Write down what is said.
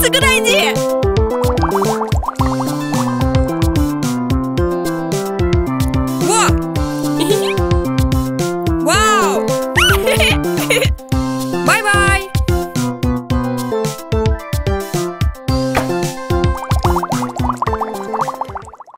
It's a good idea!